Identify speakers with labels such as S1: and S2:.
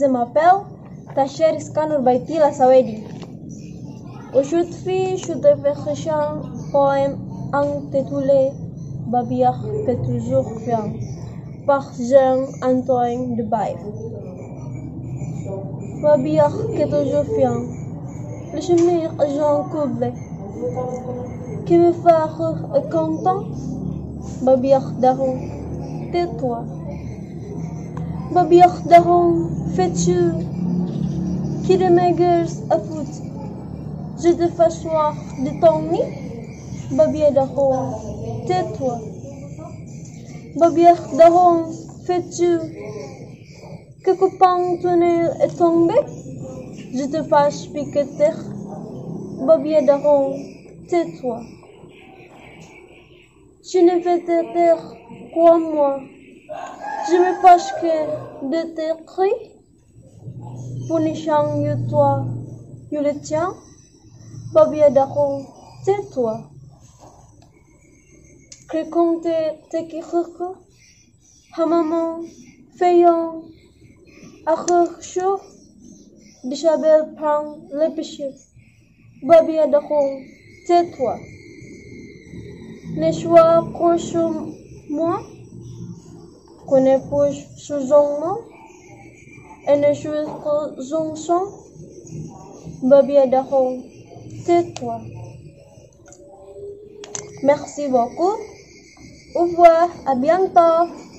S1: je m'appelle Tasher Iskanur Baitila Sawedi. Aujourd'hui, je devais un poème intitulé Babiach que toujours vient par Jean Antoine de Baïf. Babiach que toujours vient, le chemin Jean Couble, qui me fait content, Babiach Daron, tais-toi. Babiach Daron, fais-tu qui de mes gueules à foot. Je te fais soir de ton nid, Babiach Daron, tais-toi. Babiach Daron, fais-tu que coupant tonnerre est tombé? Je te fâche piqueter, Babiach Daron, tais-toi. Je ne vais te taire, crois-moi. Je me fâche que de tes cris. Punissant you toi, you le tiens. Babiach Daron, tais-toi. Que compte te kiriko, hamaman, fayon, akhrsho, Bishabel prend le péché. Babiach Daron, tais-toi. Ne sois proche moi, qu'on est proche sous moi, et ne pas son, Babiach Daron, tais-toi. Merci beaucoup. Au revoir, à bientôt.